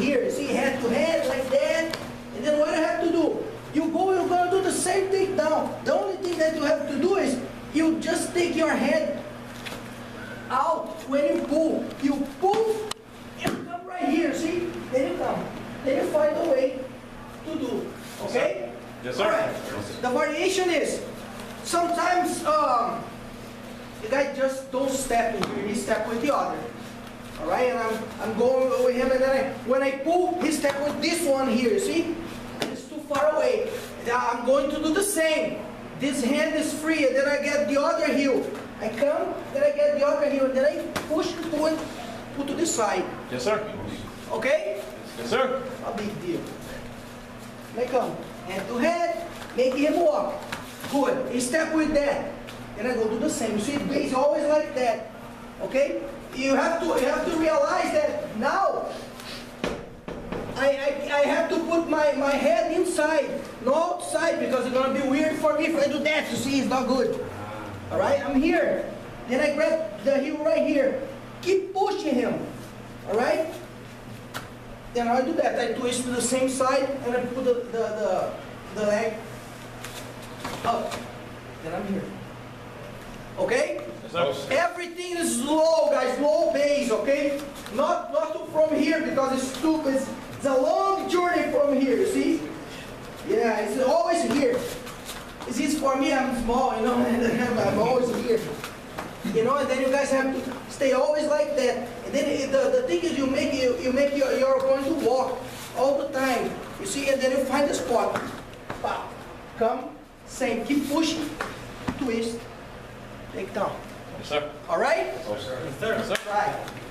here. See, head to head like that. And then what you have to do? You go, you're gonna do the same thing down. The only thing that you have to do is you just take your head out when you pull. You pull, you come right here, see? Then you come. Then you find a way to do. Okay? Yes, sir. All right. The variation is sometimes um, the guy just don't step in here, he step with the other. All right, and I'm, I'm going with him, and then I, when I pull, he step with this one here, see? It's too far away. I'm going to do the same. This hand is free, and then I get the other heel. I come, then I get the other heel, and then I push and pull put to the side. Yes, sir. Okay? Yes, sir. A big deal. They come, head to head, make him walk. Good. He step with that. And I go do the same. You see, it's always like that. Okay? You have to you have to realize that now I, I, I have to put my, my head inside, not outside, because it's gonna be weird for me if I do that. You see, it's not good. Alright, I'm here. Then I grab the heel right here. Keep pushing him. Alright? Then I do that. I twist to the same side and I put the, the, the, the leg up. Then I'm here. Okay? Everything is slow, guys. Low pace, okay? Not not from here because it's too. It's, it's a long journey from here. You see? Yeah, it's always here. It's easy for me. I'm small, you know, I'm always here. You know, and then you guys have to stay always like that. And then the, the thing is, you make you, you make your you're going to walk all the time. You see, and then you find the spot. Pop, come, same, keep pushing, twist, take down. Yes, sir. All right? Yes, sir. Yes, sir. yes Right.